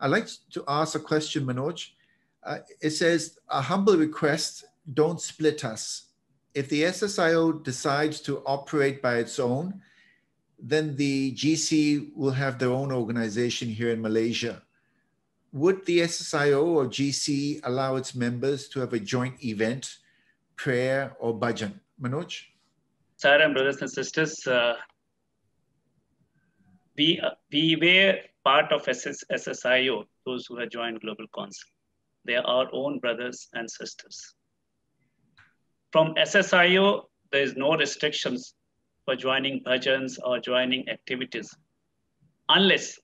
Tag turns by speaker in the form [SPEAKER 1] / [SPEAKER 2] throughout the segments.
[SPEAKER 1] I'd like to ask a question, Manoj. Uh, it says, a humble request, don't split us. If the SSIO decides to operate by its own, then the GC will have their own organization here in Malaysia. Would the SSIO or GC allow its members to have a joint event, prayer, or bhajan? Manoj?
[SPEAKER 2] Sir and brothers and sisters, uh, we, we were part of SS, SSIO, those who have joined Global Council. They are our own brothers and sisters. From SSIO, there is no restrictions for joining bhajans or joining activities, unless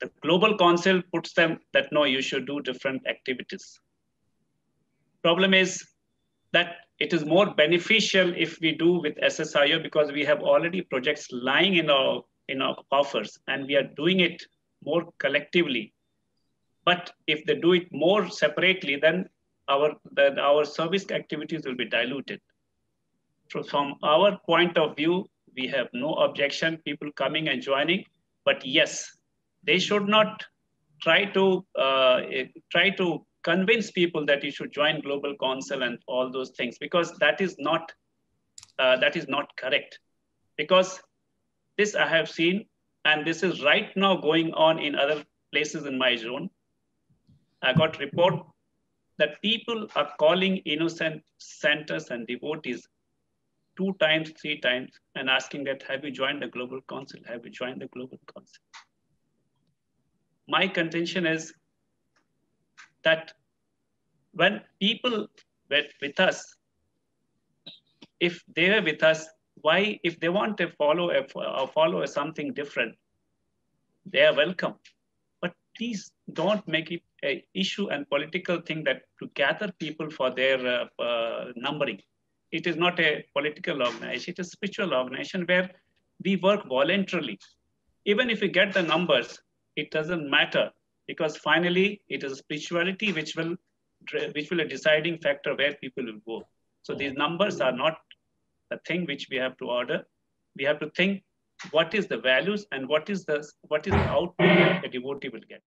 [SPEAKER 2] the Global Council puts them that no, you should do different activities. Problem is that it is more beneficial if we do with SSIO because we have already projects lying in our in our coffers and we are doing it more collectively. But if they do it more separately, then our, then our service activities will be diluted. So from our point of view, we have no objection, people coming and joining, but yes, they should not try to uh, try to convince people that you should join global council and all those things because that is not uh, that is not correct because this I have seen, and this is right now going on in other places in my zone. I got report that people are calling innocent centers and devotees two times, three times, and asking that, have you joined the Global Council? Have you joined the Global Council? My contention is that when people were with us, if they were with us, why, if they want to follow a, or follow something different, they are welcome. But please don't make it a issue and political thing that to gather people for their uh, uh, numbering. It is not a political organization, it is a spiritual organization where we work voluntarily. Even if we get the numbers, it doesn't matter because finally it is a spirituality which will which will a deciding factor where people will go. So these numbers are not a thing which we have to order. We have to think what is the values and what is the what is the output a devotee will get.